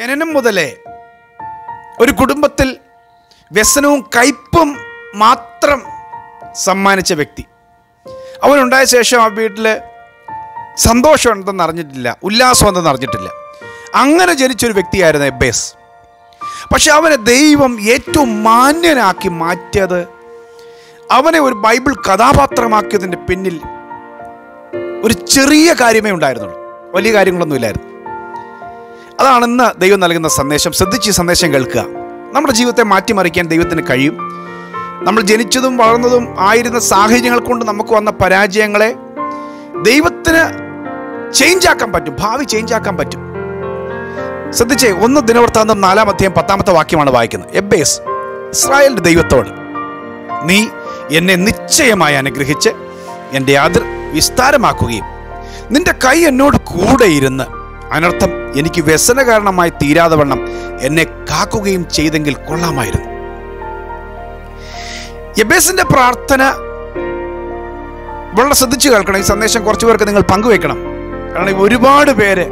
ജനനം മുതലേ ഒരു കുടുംബത്തിൽ വ്യസനവും കയ്പും മാത്രം സമ്മാനിച്ച വ്യക്തി. അവനുണ്ടായ ശേഷം ആ വീട്ടിൽ സന്തോഷം എന്തെന്ന് അറിഞ്ഞിട്ടില്ല ഉല്ലാസം എന്തെന്ന് അറിഞ്ഞിട്ടില്ല. അങ്ങനെ ജനിച്ചൊരു വ്യക്തിയായിരുന്നു എബേസ്. പക്ഷെ അവനെ ദൈവം ഏറ്റവും മാന്യനാക്കി മാറ്റിയത് അവനെ ഒരു ബൈബിൾ കഥാപാത്രമാക്കിയതിന്റെ പിന്നിൽ ഒരു ചെറിയ കാര്യമേ ഉണ്ടായിരുന്നുള്ളൂ. വലിയ കാര്യങ്ങളൊന്നും ഇല്ലായിരുന്നു അതാണ് ഇന്ന് ദൈവം നൽകുന്ന സന്ദേശം. ശ്രദ്ധിച്ച് ഈ സന്ദേശം കേൾക്കുക. നമ്മുടെ ജീവിതത്തെ മാറ്റിമറിക്കാൻ ദൈവത്തിന് കഴിയും. നമ്മൾ ജനിച്ചതും വളർന്നതും ആയിരുന്ന സാഹചര്യങ്ങൾ കൊണ്ട് നമുക്ക് വന്ന പരാജയങ്ങളെ ദൈവത്തിന് ചേഞ്ച് ആക്കാൻ പറ്റും. ഭാവി ചേഞ്ച് ആക്കാൻ പറ്റും. ശ്രദ്ധിച്ചേ ഒന്ന് ദിനവൃത്താന്തം നാലാം അധ്യായം പത്താമത്തെ വാക്യമാണ് വായിക്കുന്നത്. എബേസ് ഇസ്രായേലിന്റെ ദൈവത്തോട് നീ എന്നെ നിശ്ചയമായി അനുഗ്രഹിച്ച് എന്റെ അതിർ വിസ്താരമാക്കുകയും നിന്റെ കൈ എന്നോട് കൂടെ ഇരുന്ന് അനർത്ഥം എനിക്ക് വ്യസന കാരണമായി തീരാതെ വണ്ണം എന്നെ കാക്കുകയും ചെയ്തെങ്കിൽ കൊള്ളാമായിരുന്നു. യബേസിന്റെ പ്രാർത്ഥന വളരെ ശ്രദ്ധിച്ചു കേൾക്കണം. ഈ സന്ദേശം കുറച്ചു പേർക്ക് നിങ്ങൾ പങ്കുവെക്കണം കാരണം ഒരുപാട് പേര്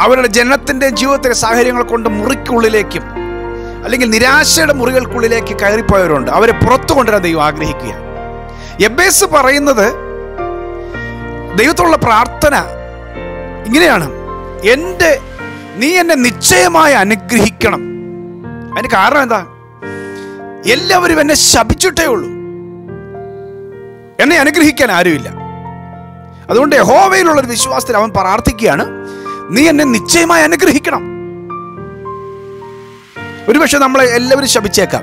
അവരുടെ ജനത്തിന്റെ ജീവിതത്തിലെ സാഹചര്യങ്ങൾ കൊണ്ട് മുറിക്കുള്ളിലേക്കും അല്ലെങ്കിൽ നിരാശയുടെ മുറികൾക്കുള്ളിലേക്ക് കയറിപ്പോയവരുണ്ട്. അവരെ പുറത്തു കൊണ്ടുവരാൻ ദൈവം ആഗ്രഹിക്കുക എബേസ് പറയുന്നത് ദൈവത്തോടുള്ള പ്രാർത്ഥന ഇങ്ങനെയാണ്. എന്റെ നീ എന്നെ നിശ്ചയമായി അനുഗ്രഹിക്കണം. അതിന് കാരണം എന്താ? എല്ലാവരും എന്നെ ശപിച്ചിട്ടേ ഉള്ളൂ. എന്നെ അനുഗ്രഹിക്കാൻ ആരുമില്ല. അതുകൊണ്ട് യഹോവയിലുള്ള ഒരു വിശ്വാസത്തിൽ അവൻ പ്രാർത്ഥിക്കുകയാണ് നീ എന്നെ നിശ്ചയമായി അനുഗ്രഹിക്കണം. ഒരുപക്ഷെ നമ്മളെ എല്ലാവരും ശപിച്ചേക്കാം.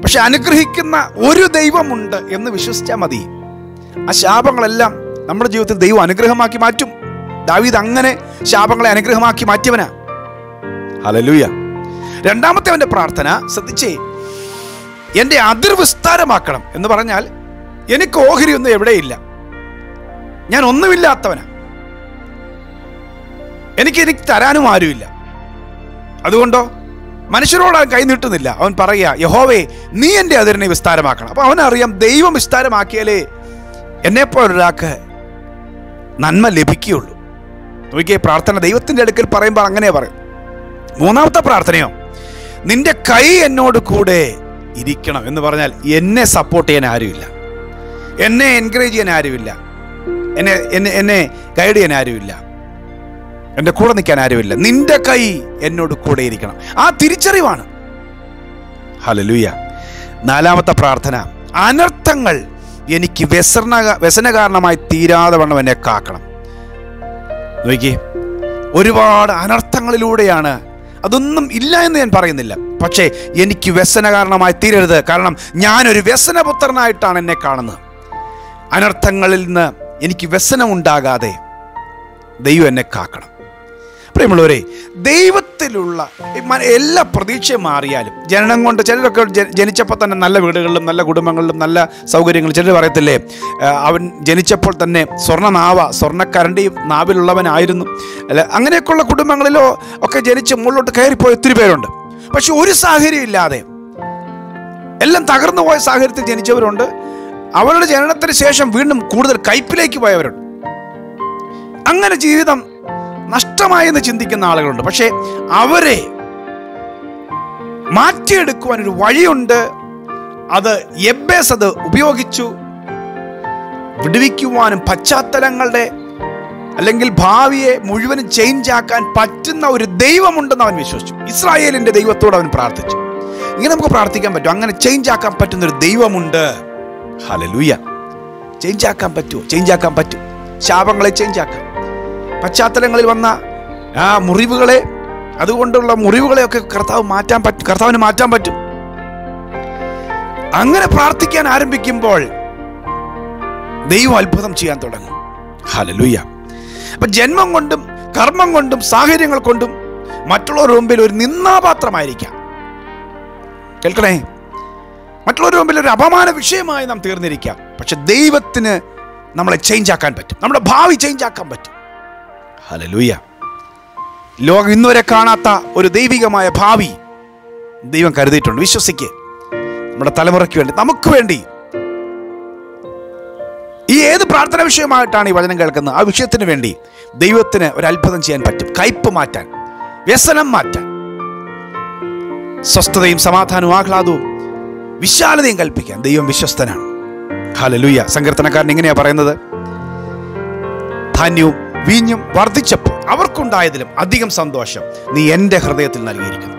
പക്ഷെ അനുഗ്രഹിക്കുന്ന ഒരു ദൈവമുണ്ട് എന്ന് വിശ്വസിച്ചാൽ മതി. ആ ശാപങ്ങളെല്ലാം നമ്മുടെ ജീവിതത്തിൽ ദൈവം അനുഗ്രഹമാക്കി മാറ്റും. ദാവീദ് അങ്ങനെ ശാപങ്ങളെ അനുഗ്രഹമാക്കി മാറ്റിയവനാ. ഹലലൂയ രണ്ടാമത്തെ അവന്റെ പ്രാർത്ഥന ശ്രദ്ധിച്ചേ എന്റെ അതിർ വിസ്താരമാക്കണം എന്ന് പറഞ്ഞാൽ എനിക്ക് ഓഹരിയൊന്നും എവിടെയില്ല. ഞാൻ ഒന്നുമില്ലാത്തവനാ. എനിക്ക് എനിക്ക് തരാനും ആരുമില്ല. അതുകൊണ്ടോ? മനുഷ്യരോട് അവൻ കൈനീട്ടുന്നില്ല. അവൻ പറയുക യഹോവേ നീ എന്റെ അതിരിനെ വിസ്താരമാക്കണം. അപ്പൊ അവനറിയാം ദൈവം വിസ്താരമാക്കിയാലേ എന്നെപ്പോലൊരാൾക്ക് നന്മ ലഭിക്കുകയുള്ളൂ. നോക്കിയേ പ്രാർത്ഥന ദൈവത്തിന്റെ അടുക്കൽ പറയുമ്പോൾ അങ്ങനെ പറയും മൂന്നാമത്തെ പ്രാർത്ഥനയോ? നിന്റെ കൈ എന്നോട് കൂടെ ഇരിക്കണം എന്ന് പറഞ്ഞാൽ എന്നെ സപ്പോർട്ട് ചെയ്യാൻ ആരുമില്ല. എന്നെ എൻകറേജ് ചെയ്യാൻ ആരുമില്ല. എന്നെ എന്നെ എന്നെ ഗൈഡ് ചെയ്യാൻ ആരുമില്ല. എന്റെ കൂടെ നിൽക്കാൻ ആരുമില്ല. നിന്റെ കൈ എന്നോട് കൂടെ ഇരിക്കണം. ആ തിരിച്ചറിവാണ്. ഹലലുയ നാലാമത്തെ പ്രാർത്ഥന അനർത്ഥങ്ങൾ എനിക്ക് വ്യസന വ്യസന കാരണമായി തീരാതെ വണ്ണം എന്നെ കാക്കണം. നോക്കിയേ ഒരുപാട് അനർത്ഥങ്ങളിലൂടെയാണ്. അതൊന്നും ഇല്ല എന്ന് ഞാൻ പറയുന്നില്ല. പക്ഷേ എനിക്ക് വ്യസന കാരണമായി തീരരുത്. കാരണം ഞാനൊരു വ്യസനപുത്രനായിട്ടാണ് എന്നെ കാണുന്നത്. അനർത്ഥങ്ങളിൽ നിന്ന് എനിക്ക് വ്യസനമുണ്ടാകാതെ ദൈവം എന്നെ കാക്കണം. പ്രിയമുള്ളവരെ ദൈവത്തിലുള്ള എല്ലാ പ്രതീക്ഷയും മാറിയാലും ജനനം കൊണ്ട് ചിലരൊക്കെ ജനിച്ചപ്പോൾ തന്നെ നല്ല വീടുകളിലും നല്ല കുടുംബങ്ങളിലും നല്ല സൗകര്യങ്ങളും ചിലർ പറയത്തില്ലേ അവൻ ജനിച്ചപ്പോൾ തന്നെ സ്വർണനാവ സ്വർണക്കരണ്ടിയും നാവിലുള്ളവനായിരുന്നു. അല്ല അങ്ങനെയൊക്കെയുള്ള കുടുംബങ്ങളിലോ ഒക്കെ ജനിച്ച് മുകളിലോട്ട് കയറിപ്പോയ ഒത്തിരി പേരുണ്ട്. പക്ഷെ ഒരു സാഹചര്യം ഇല്ലാതെ എല്ലാം തകർന്നു പോയ സാഹചര്യത്തിൽ ജനിച്ചവരുണ്ട്. അവരുടെ ജനനത്തിന് ശേഷം വീണ്ടും കൂടുതൽ കയ്പിലേക്ക് പോയവരുണ്ട്. അങ്ങനെ ജീവിതം നഷ്ടമായെന്ന് ചിന്തിക്കുന്ന ആളുകളുണ്ട്. പക്ഷേ അവരെ മാറ്റിയെടുക്കുവാൻ ഒരു വഴിയുണ്ട്. അത് എബേസ് അത് ഉപയോഗിച്ചു. വിടുവിക്കുവാനും പശ്ചാത്തലങ്ങളുടെ അല്ലെങ്കിൽ ഭാവിയെ മുഴുവനും ചേഞ്ച് ആക്കാൻ പറ്റുന്ന ഒരു ദൈവമുണ്ടെന്ന് അവൻ വിശ്വസിച്ചു. ഇസ്രായേലിന്റെ ദൈവത്തോട് അവൻ പ്രാർത്ഥിച്ചു. ഇങ്ങനെ നമുക്ക് പ്രാർത്ഥിക്കാൻ പറ്റും അങ്ങനെ ചേഞ്ച് ആക്കാൻ പറ്റുന്ന ഒരു ദൈവമുണ്ട്. ഹലലൂയ ചേഞ്ച് ആക്കാൻ പറ്റുമോ? ചേഞ്ച് ആക്കാൻ പറ്റും. ശാപങ്ങളെ ചേഞ്ച് ആക്കാം. പശ്ചാത്തലങ്ങളിൽ വന്ന ആ മുറിവുകളെ അതുകൊണ്ടുള്ള മുറിവുകളെയൊക്കെ കർത്താവ് മാറ്റാൻ പറ്റും കർത്താവിന് മാറ്റാൻ പറ്റും. അങ്ങനെ പ്രാർത്ഥിക്കാൻ ആരംഭിക്കുമ്പോൾ ദൈവം അത്ഭുതം ചെയ്യാൻ തുടങ്ങും. ഹലലുയ്യ അപ്പൊ ജന്മം കൊണ്ടും കർമ്മം കൊണ്ടും സാഹചര്യങ്ങൾ കൊണ്ടും മറ്റുള്ളവരുടെ മുമ്പിൽ ഒരു നിന്നാപാത്രമായിരിക്കാം കേൾക്കണേ? മറ്റുള്ളവരുടെ മുമ്പിൽ ഒരു അപമാന വിഷയമായി നാം തീർന്നിരിക്കാം. പക്ഷെ ദൈവത്തിന് നമ്മളെ ചേഞ്ച് ആക്കാൻ പറ്റും. നമ്മുടെ ഭാവി ചേഞ്ച് ആക്കാൻ പറ്റും. ഹലലൂയ ലോകം ഇന്നുവരെ കാണാത്ത ഒരു ദൈവികമായ ഭാവി ദൈവം കരുതിയിട്ടുണ്ട്. വിശ്വസിക്ക്. നമ്മുടെ തലമുറയ്ക്ക് വേണ്ടി നമുക്ക് വേണ്ടി. ഈ ഏത് പ്രാർത്ഥന വിഷയമായിട്ടാണ് ഈ വചനം കേൾക്കുന്നത്? ആ വിഷയത്തിന് വേണ്ടി ദൈവത്തിന് ഒരു അത്ഭുതം ചെയ്യാൻ പറ്റും. കയ്പ് മാറ്റാൻ വ്യസനം മാറ്റാൻ. സ്വസ്ഥതയും സമാധാനവും ആഹ്ലാദവും വിശാലതയും കൽപ്പിക്കാൻ ദൈവം വിശ്വസ്തനാണ്. ഹാലലൂയ സങ്കീർത്തനക്കാരൻ ഇങ്ങനെയാ പറയുന്നത്. ധാന്യവും വീഞ്ഞും വർദ്ധിച്ചപ്പോൾ അവർക്കുണ്ടായതിലും അധികം സന്തോഷം നീ എന്റെ ഹൃദയത്തിൽ നൽകിയിരിക്കുന്നു.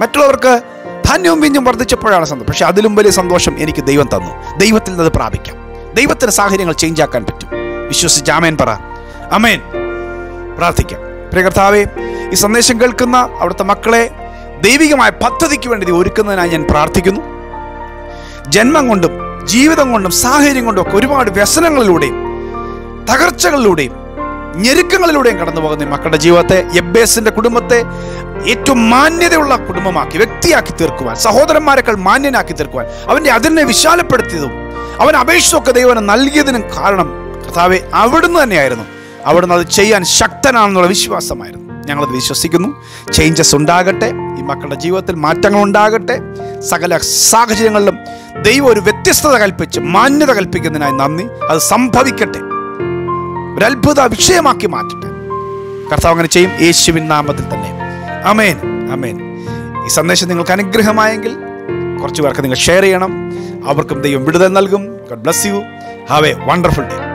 മറ്റുള്ളവർക്ക് ധന്യവും വീഞ്ഞും വർദ്ധിച്ചപ്പോഴാണ് സന്തോഷം. പക്ഷെ അതിലും വലിയ സന്തോഷം എനിക്ക് ദൈവം തന്നു. ദൈവത്തിൽ നിന്ന് പ്രാപിക്കാം. ദൈവത്തിന് സാഹചര്യങ്ങൾ ചേഞ്ച് ആക്കാൻ പറ്റും. വിശ്വസിച്ച് ആമേൻ പറ. അമേൻ പ്രാർത്ഥിക്കാം. പ്രിയ കർത്താവേ ഈ സന്ദേശം കേൾക്കുന്ന അവിടുത്തെ മക്കളെ ദൈവികമായ പദ്ധതിക്ക് വേണ്ടി ഒരുക്കുന്നതിനായി ഞാൻ പ്രാർത്ഥിക്കുന്നു. ജന്മം കൊണ്ടും ജീവിതം കൊണ്ടും സാഹചര്യം കൊണ്ടും ഒക്കെ ഒരുപാട് വ്യസനങ്ങളിലൂടെയും തകർച്ചകളിലൂടെയും ഞെരുക്കങ്ങളിലൂടെയും കടന്നു പോകുന്ന മക്കളുടെ ജീവിതത്തെ എബ്ബേസിന്റെ കുടുംബത്തെ ഏറ്റവും മാന്യതയുള്ള കുടുംബമാക്കി വ്യക്തിയാക്കി തീർക്കുവാൻ സഹോദരന്മാരെക്കാൾ മാന്യനാക്കി തീർക്കുവാൻ അവന്റെ അതിനെ വിശാലപ്പെടുത്തിയതും അവൻ അപേക്ഷിച്ചൊക്കെ ദൈവം നൽകിയതിനും കാരണം കർത്താവെ അവിടുന്ന് തന്നെയായിരുന്നു. അവിടുന്ന് അത് ചെയ്യാൻ ശക്തനാണെന്നുള്ള വിശ്വാസമായിരുന്നു. ഞങ്ങളത് വിശ്വസിക്കുന്നു. ചേഞ്ചസ് ഉണ്ടാകട്ടെ. ഈ മക്കളുടെ ജീവിതത്തിൽ മാറ്റങ്ങൾ ഉണ്ടാകട്ടെ. സകല സാഹചര്യങ്ങളിലും ദൈവം ഒരു വ്യത്യസ്തത കൽപ്പിച്ച് മാന്യത കൽപ്പിക്കുന്നതിനായി നന്ദി. അത് സംഭവിക്കട്ടെ. ഒരു അത്ഭുത വിഷയമാക്കി മാറ്റട്ടെ. കർത്താവ് അങ്ങനെ ചെയ്യും. യേശുവിൻ നാമത്തിൽ തന്നെ. അമേൻ അമേൻ ഈ സന്ദേശം നിങ്ങൾക്ക് അനുഗ്രഹമായെങ്കിൽ കുറച്ച് പേർക്ക് നിങ്ങൾ ഷെയർ ചെയ്യണം. അവർക്കും ദൈവം വിടുതൽ നൽകും. God bless you have a wonderful day